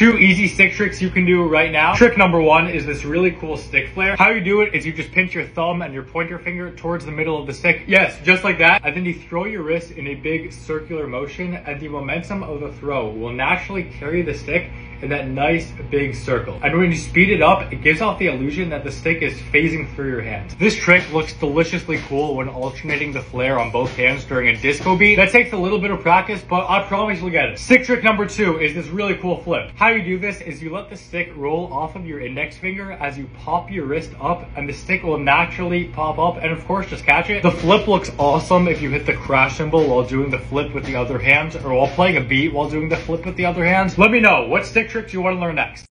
Two easy stick tricks you can do right now. Trick number one is this really cool stick flare. How you do it is you just pinch your thumb and your pointer finger towards the middle of the stick. Yes, just like that. And then you throw your wrist in a big circular motion and the momentum of the throw will naturally carry the stick in that nice big circle. And when you speed it up, it gives off the illusion that the stick is phasing through your hands. This trick looks deliciously cool when alternating the flare on both hands during a disco beat. That takes a little bit of practice, but I promise you'll get it. Stick trick number two is this really cool flip. How you do this is you let the stick roll off of your index finger as you pop your wrist up and the stick will naturally pop up and of course just catch it. The flip looks awesome if you hit the crash cymbal while doing the flip with the other hand or while playing a beat while doing the flip with the other hand. Let me know what stick tricks you want to learn next.